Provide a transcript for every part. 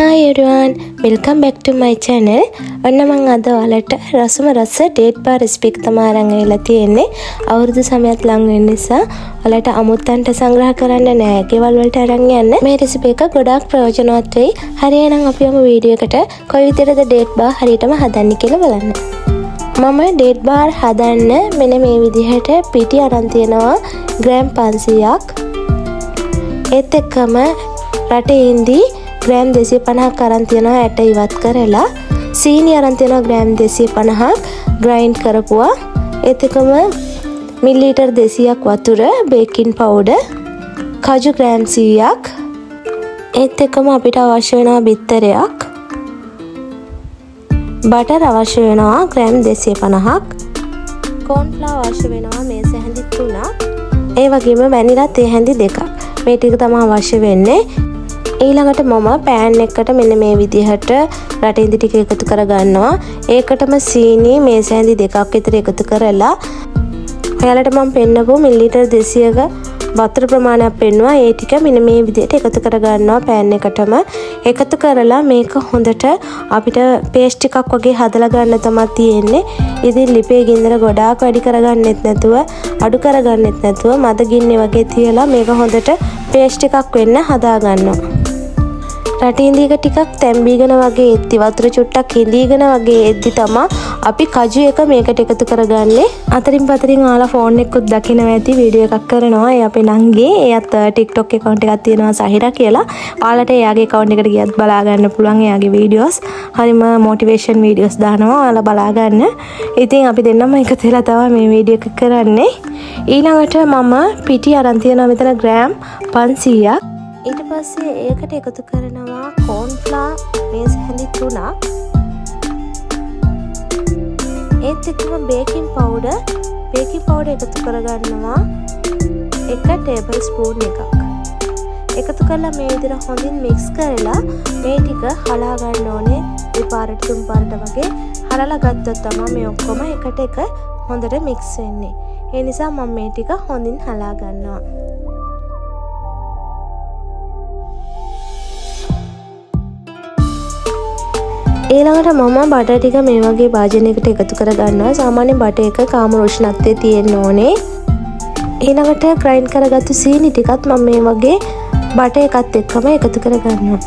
හායරුවන් welcome back to my channel ඔන්න මං අද ඔයාලට රසම රස ඩේට් බා රෙසිපික් තමා අරන් ඇවිල්ලා තියෙන්නේ. අවුරුදු සමයත් ලං වෙන නිසා ඔයාලට අමුත්තන්ට සංග්‍රහ කරන්න නෑ. ගෙවල් වලට අරන් යන්න. මේ රෙසිපි එක ගොඩාක් ප්‍රයෝජනවත් වෙයි. හරි එහෙනම් අපි යමු වීඩියෝ එකට. කොයි විදිහටද ඩේට් බා හරියටම හදන්නේ කියලා බලන්න. මම ඩේට් බාර් හදන්න මෙන මේ විදිහට පිටි අරන් තියෙනවා. ග්‍රෑම් 500ක් ඒත් එක්කම රටේ ඉන්දී ග්‍රෑම් දෙසිය පණහක් කරන් තියෙනවා ඇට ඉවත් කරලා. සීනි අරන් තියෙනවා ග්‍රෑම් දෙසිය පණහක් ග්‍රයින්් කරපුවා. එතකම මිල්ලීටර් දෙසියක් වතුර බේකින් පවුඩ කජු ග්‍රෑම් සීයක්. ඒත් එකම අපිට අවශ්‍ය වෙනවා බිත්තරයක්. බටර් අවශ්‍ය වෙනවා ග්‍රෑම් දෙසිය පණහක් කෝන්ලා අවශ්‍ය වෙනවා මේ සැහැඳි තුනක්. ඒ වගේම වැනිලත් ඒ හැඳි දෙකක්. මේ ටික තමා අවශ්‍ය වෙන්නේ. ඊළඟට මම පෑන් එකට මෙන්න මේ විදිහට රටින්දි ටික එකතු කරගන්නවා ඒකටම සීනි මේ සෑඳි දෙකක් විතර එකතු කරලා ඔයාලට මම පෙන්නපු මිල්ලිටර් දෙසියක වතුර ප්‍රමාණයක් පෙන්වා ඒ ටික මෙන්න මේ විදිහට එකතු කරගන්නවා පෑන් එකටම එකතු කරලා මේක හොඳට අපිට පේස්ට් එකක් වගේ හදලා ගන්න තමයි තියෙන්නේ. ඉතින් ලිපේ ගින්දර ගොඩාක් වැඩි කරගන්නෙත් නැතුව අඩු කරගන්නෙත් නැතුව මද ගින්නේ වගේ තියලා මේක හොඳට පේස්ට් එකක් වෙන්න හදා ගන්නවා. රටඉන්දීක ටිකක් තැම්බීගෙන වගේ එත්ති වතුර චුට්ටක් හිඳීගෙන වගේ එද්දි තමා අපි කජු එක මේකට එකතු කරගන්නේ. අතරින් පතරින් ආලා ෆෝන් එක්කුත් දකින ඇති වීඩියෝ එකක් කරනවා. ඒ අපේ නංගේ එයත් ටික්ටොක් එකකවන්ට එකක් තියෙනවා සහිර කියලා. ආලට එයාගේ කවුන්් එකට ගියත් බලාගන්න පුළුවන් එයාගේ වීඩියෝස් හරිම මෝටිවේෂන් වීඩියෝස් දානවා ආලා බලාගන්න. ඉතින් අපි දෙන්නම එක තෙලා තව මේ වීඩිය එක කරන්නේ. ඊළඟට මම පිටි අරන්තියන මෙතන ග්‍රෑම් පන්සීයක් ඊට පස්සේ ඒකට එකතු කරනවා කෝන්ෆ්ලා මේස් හැඳි තුනක්. ඒත් එක්කම බේකින් පවුඩ බේකින් පවුඩ එකතු කරගන්නවා එක ටේබල් ස්පූන් එකක්. එකතු කරලා මේ විදිර හොඳින් මික්ස් කරලා මේ ටික හලාගන්න ඕනේ. දෙපාරට තුම් පාරට වගේ හරලා ගත්තොත් තමා මේ ඔක්කොම එකට එක හොඳට මික්ස් වෙන්නේ. ඒ නිසා මම මේ ටික හොඳින් හලා ගන්නවා. ඊළඟට මම බට ටික මේ වගේ භාජනයකට එකතු කර ගන්නවා සාමාන්‍ය බට එක කාම රෝෂ්ණත්වය තියෙන්න ඕනේ. ඊළඟට ක්‍රයින් කරගත්තු සීනි ටිකත් මම මේ වගේ බට එකත් එක්කම එකතු කර ගන්නවා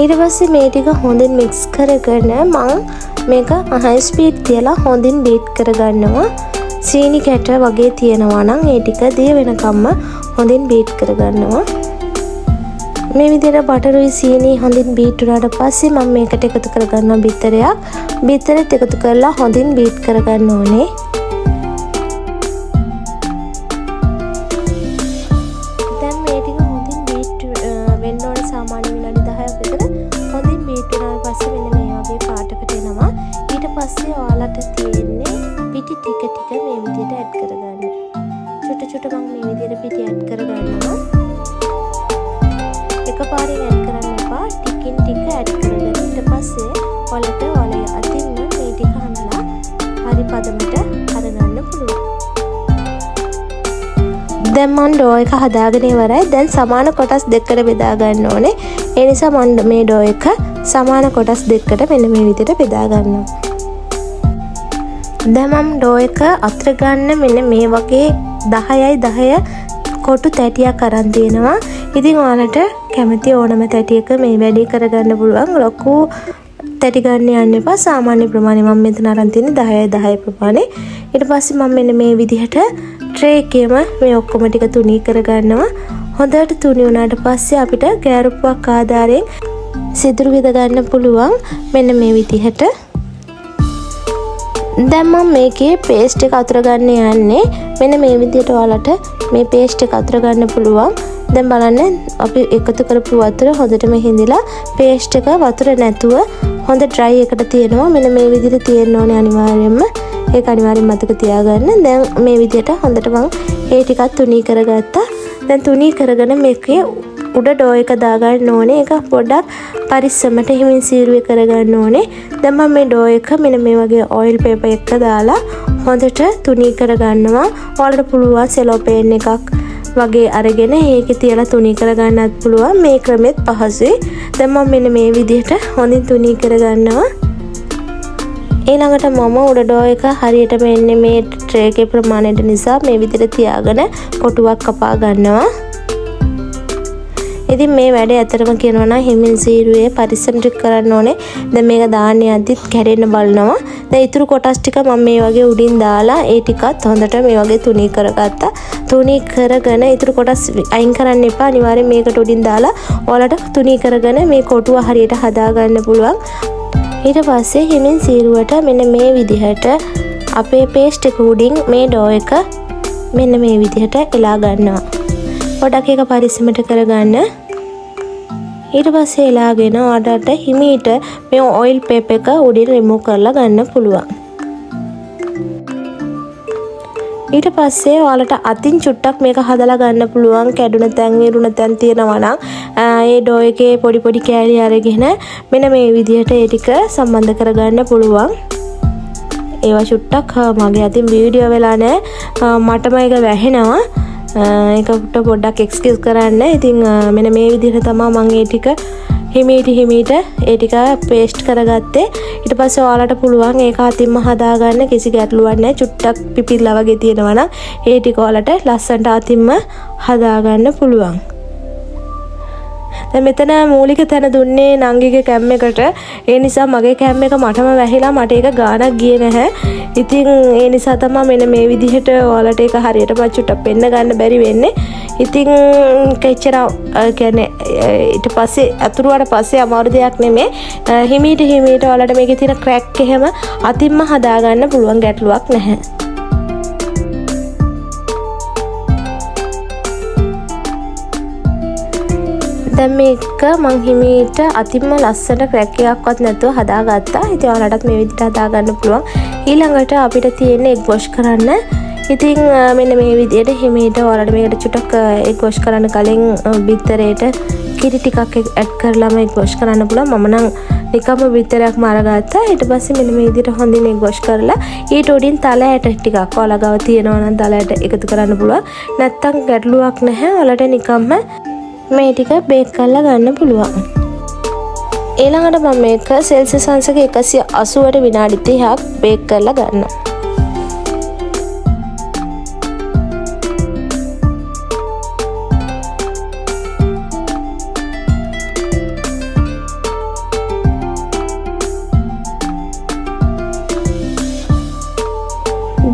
ඊට පස්සේ මේ ටික හොඳින් මික්ස් කරගන්න මං මේක හයි ස්පීඩ් තියලා හොඳින් බීට් කරගන්නවා. සීනි කැට වගේ තියෙනවා නම් ඒ ටික දිය වෙනකම්ම හොඳින් බීට් කරගන්නවා. මේ විදිහට බටරුයි සීනි හොඳින් බීට් වුණාට පස්සේ මම මේකට එකතු කරගන්නවා බිත්තරයක්. බිත්තරෙත් එකතු කරලා හොඳින් බීට් කරගන්න ඕනේ. දැන් මේ ටික හොඳින් බීට් වෙන්න ඕනේ සාමාන්‍ය විනාඩි 10ක් විතර. හොඳින් බීට් වුණාට පස්සේ මෙන්න මේ වගේ පාටකට එනවා. ඊට පස්සේ ඔයාලට තියෙන්නේ පිටි ටික ටික මේ විදිහට ඇඩ් කරගන්න. චුට චුට මම මේ විදිහට පිටි ඇඩ් කරගන්නවා. එක පාරින් ඇඩ් කරන්න එපා. ටිකින් ටික ඇඩ් කරගෙන ඊට පස්සේ ඔලට ඔලය අතින්ම මේ ටික හමලා හරි පදමට අරගන්න පුළුවන්. දැන් මන් ඩෝ එක හදාගෙන ඉවරයි. දැන් සමාන කොටස් දෙකට බෙදා ගන්න ඕනේ. ඒ නිසා මන් මේ ඩෝ එක සමාන කොටස් දෙකට මෙන්න මේ විදිහට බෙදා ගන්නවා. දැන් මම ඩෝ එක අතර ගන්න මෙන්න මේ වගේ 10යි 10 කොටු තැටියක් අරන් තියෙනවා. ඉතින් ඔයාලට කැමති ඕනම තැටියක මේ වැඩි කරගන්න පුළුවන්. ලොකු තැටි ගන්න යන්න එපා. සාමාන්‍ය ප්‍රමාණය මම මෙතන අරන් තියෙන්නේ 10 10 ප්‍රමාණය. ඊට පස්සේ මම මෙන්න මේ විදිහට ට්‍රේ එකේම මේ ඔක්කොම ටික තුනී කරගන්නවා. හොඳට තුනි වුණාට පස්සේ අපිට ගෑරුප්පක් ආධාරයෙන් සිදුරු විද ගන්න පුළුවන්. මෙන්න මේ විදිහට. දැන් මම මේකේ පේස්ට් එක අතුර ගන්න යන්නේ. මෙන්න මේ විදිහට ඔයාලට මේ පේස්ට් එක අතුර ගන්න පුළුවන්. දැන් බලන්න අපි එකතු කරපු වතුර හොඳටම හිඳිලා පේස්ට් එක වතුර නැතුව හොඳ ඩ්‍රයි එකට තියෙනවා. මෙන්න මේ විදිහට තියෙන්න ඕනේ අනිවාර්යයෙන්ම. ඒක අනිවාර්යෙන් මතක තියාගන්න. දැන් මේ විදිහට හොඳට මම ඒ ටිකත් තුනී කරගත්තා. දැන් තුනී කරගෙන මේකේ උඩ ඩෝ එක දාගන්න ඕනේ. ඒක පොඩ්ඩක් පරිස්සමට හිමින් සීරුවේ කරගන්න ඕනේ. දැන් මම මේ ඩෝ එක මෙන්න මේ වගේ ඔයිල් පේපර් එක දාලා හොඳට තුනී කරගන්නවා. ඔයාලට පුළුවන් සෙලෝපේන් එකක් වගේ අරගෙන ඒක තියලා තුනී කරගන්නත් පුළුවන්. මේ ක්‍රමෙත් පහසුයි. දැම්ම මෙන්න මේ විදිහට හොඳින් තුනී කරගන්නවා. ඊළඟට මම උඩඩෝ එක හරියට මෙන්න මේ ට්‍රේක ප්‍රමාණයට නිසා මේ විදිර තියාගෙන කොටුවක් කපා ගන්නවා. ඉතින් මේ වැඩ ඇතරම කියනවන හිමින් සීරුවේ පරිස්සමටි කරන්න ඕනේ. ද මේක දාන්න අදදිත් කැරෙන්න බලනවා. ද ඉතුරු කොටස් ටික මම මේ වගේ උඩින් දාලා ඒ ටිකත් හොඳට මේ වගේ තුනී කරගත්තා. තුනී කරගෙන ඉතුරු කොටස් අයින් කරන්න එපා. අනිවාර්යෙන් මේකට උඩින් දාලා ඔයාලට තුනී කරගෙන මේ කොටුව හරියට හදාගන්න පුළුවන්. ඊට පස්සේ හිමින් සීරුවට මෙන්න මේ විදිහට අපේ පේස්ට් එක උඩින් මේ ඩෝ එක මෙන්න මේ විදිහට එලා ගන්නවා. පොඩක් එක පරිස්සමට කරගන්න. ඊට පස්සේ එලාගෙන ඔඩට හිමීට මේ ඔයිල් පෙප එක උඩින් රිමූ කරලා ගන්න පුළුවන්. ඊට පස්සේ ඔයාලට අතින් චුට්ටක් මේක හදලා ගන්න පුළුවන්. කැඩුන තැන් විරුණ තැන් තියෙනවනම් ඒ ඩෝ එකේ පොඩි පොඩි කෑලි අරගෙන මෙන්න මේ විදිහට ඒ ටික සම්බන්ධ කරගන්න පුළුවන්. ඒවා චුට්ටක් මගේ අතින් වීඩියෝ වෙලා නෑ මටම එක වැහෙනවා. එකට පොඩ්ඩක් එක්ස්කිස් කරන්න. ඉතිං මෙන මේ විදිහ තමා මං ඒ ටික හිමීට හිමීට ඒටික පේස්ට් කරගත්තේ. ඉට පස්ස ඔයාලට පුළුවන් ඒ අතින්ම හදාගන්න කිසි ගැටලුවන්න චුට්ටක් පිපිල්ල වගේ තියෙනවන ඒටිකෝලට ලස්සන්ට අතින්ම හදාගන්න පුළුවන්. මෙතන මූලික තැන දුන්නේ නංගිගේ කැම්ම එකට. ඒ නිසා මගේ කැම්ම එක මටම වැහිලා මට එක ගානක් ගිය නැහැ. ඉතින් ඒ නිසා තමා මෙන මේ විදිහට ඔයාලට එක හරියට මච්චුට පෙන්න ගන්න බැරි වෙන්නේ. ඉතිං කෙච්චර කැන ඉට පස්සේ ඇතුරුවට පස්සේ අමාරු දෙයක් නෙමේ හිමීට හිමීට ඔලට මේක තින ක්‍රැක් එහෙම අතින්ම හදාගන්න පුළුවන් ගැටලුවක් නැහැ. දැම් මේක මං හිමීට අතිම ලස්සට ක්‍රැකයක්වත් නැතුව හදාගත්තා. ඉති ඔලටත් මේ විදිට හදාගන්න පුළුවන්. ඊළඟට අපිට තියෙන්නේ එක් ගොෂ් කරන්න. ඉතිං මෙන්න මේ විදියට හිමීට ඔලට මේකට චුටක් එක් ගොෂ් කරන්න කලින් බිත්තරයට කිරි ටිකක් ඇඩ් කරලාම එක් ගොෂ් කරන්න පුළ මමනං නිකම බිත්තරයක් මරගත්තා. ඊට පස්සේ මෙන්න මේ විදිහට හොඳින් එක් ගොෂ් කරලා ඊට උඩින් තල ඇට ටිකක් ඔලගව තියෙනවා නම් තල ඇට එකතු කරන්න පුළුවන්. නැත්තම් ගැටලුවක් නැහැ. ඔලට නිකම්ම මේ ටික බේක් කල්ලා ගන්න පුළුවන්. ඊළඟට මම මේක සෙල්සි සංසක එකසිය අසුවට විනාඩි තිහක් බේක් කරලා ගන්න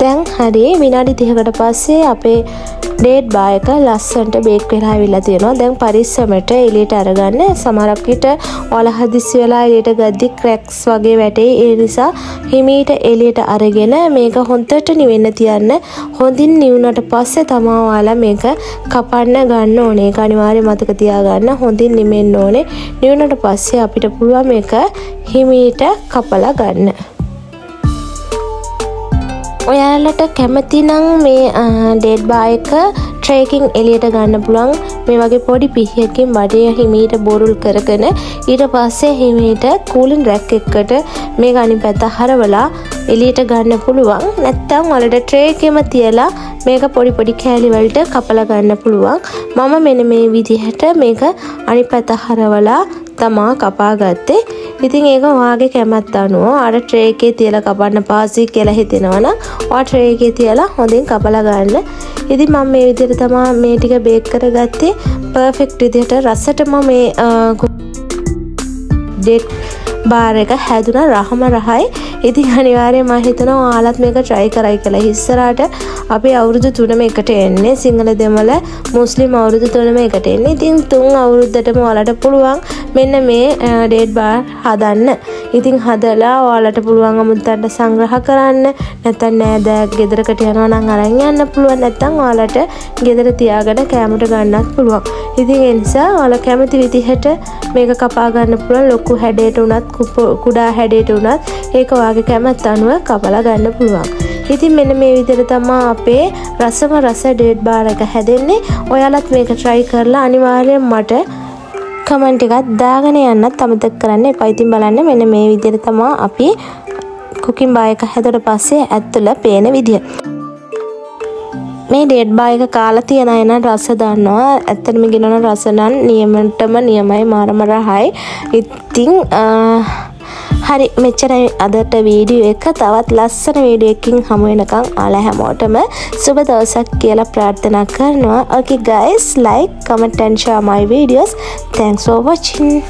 දැන් හරි විනාඩි තිහකට පස්සේ අපේ ඩේට් බායක ලස්සන්ට බේක් වෙලා විල්ලා තියෙනවා. දැන් පරිස්සමට එලියට අරගන්න. සමරක්විට ඔල හදිසි වෙලා එලියට ගද්දි ක්‍රැක්ස් වගේ වැටේ ඒ නිසා හිමීට එලියට අරගෙන මේක හොන්තට නිවෙන්න තියන්න. හොඳින් නිවුණට පස්සේ තමා ඔයාලා මේක කපන්න ගන්න ඕනේ. අනිවාර්ය මතක තියාගන්න. හොඳින් නිමෙන්න ඕනේ. නිවුණට පස්සේ අපිට පුළුවන් මේක හිමීට කපලා ගන්න. ඔයාලට කැමතිනං මේ ඩෙඩ් බායක ට්‍රේකින් එලියට ගන්න පුළන් මේ වගේ පොඩි පිහියකින් බඩය හිමීට බොරුල් කරගෙන ඊට පස්සේ හිමීට කූලින් රැක් එක්කට මේ ගනි පැත්ත හරවලා එලියට ගන්න පුළුවන්. නැත්තම් වලට ට්‍රේකෙම තියලා මේක පොඩි පොඩි කෑලිවලට කපල ගන්න පුළුවන්. මම මෙන මේ විදිහට මේක අනි පැත හරවලා තමා කපා ගත්තේ ඉතින් ඒක වාගේ කැමැත් අනුව අර ට්‍රේකේ තියලා කපන්න පාසි කියලා හිතෙනවනම් ඔයා ට්‍රේකේ තියලා හොඳින් කපලා ගන්න. ඉතින් මම මේ විදිහට තමයි මේ ටික බේක් කරගත්තේ. පර්ෆෙක්ට් විදිහට රසටම මේ ඩෙට් බාර එක හැදුන රහම රහයි. ඉතින් අනිවාරය මහිතන ආලත් මේක ට්‍රයි කරයි කළ හිස්සරට අපි අවුරුදු තුනම එකට එන්නේ. සිංහල දෙමල මුස්ලිම් අවුරුදු තුනම එකට එන්නේ. ඉතින් තුන් අවුරුද්ධටම වලට පුළුවන් මෙන්න මේ ඩේඩ් බාර් හදන්න. ඉතින් හදලා ඔයාලට පුළුවන් අමුත්තට සංග්‍රහ කරන්න. නැතන් නෑද ගෙදරකට යනවා නම් අරන් යන්න පුළුවන්. නැත්තම් ඔයාලට ගෙදර තියාගෙන කෑමට ගන්නත් පුළුවන්. ඉතින් එනිසා ඔයාලා කැමති විදිහට මේක කපා ගන්න පුළුවන්. ලොකු හැඩයට උනත් කුඩා හැඩයට උනත් ඒක වාගේ කැමත් අනුව කපලා ගන්න පුළුවන්. ඉතින් මෙන්න මේ විදිහට තමා අපේ රසම රස ඩේට් බාර එක හැදෙන්නේ. ඔයාලත් මේක ට්‍රයි කරලා අනිවාර්යෙන් මට කමෙන්ට් එකක් දාගෙන යන්නත් අමතක කරන්න එපා. ඉතින් බලන්න මෙන්න මේ විදිහට තමා අපි කුකින් බාය එක හැදුවට පස්සේ ඇතුළ පේන විදිය. මේ ඩේට් බා එක කාලා තියෙන අය නම් රස දන්නවා ඇත්තටම ගෙනන රස නම් නියමටම නියමයි මාරම රහයි ඉතින් හරි මෙච්චරයි. අදට වීඩියෝ එක තවත් ලස්සන වීඩියෝ එකකින් හමු වෙනකම් ආලා හැමෝටම සුබ දවසක් කියලා ප්‍රාර්ථනා කරනවා. Okay guys like comment and share my videos. Thanks for watching.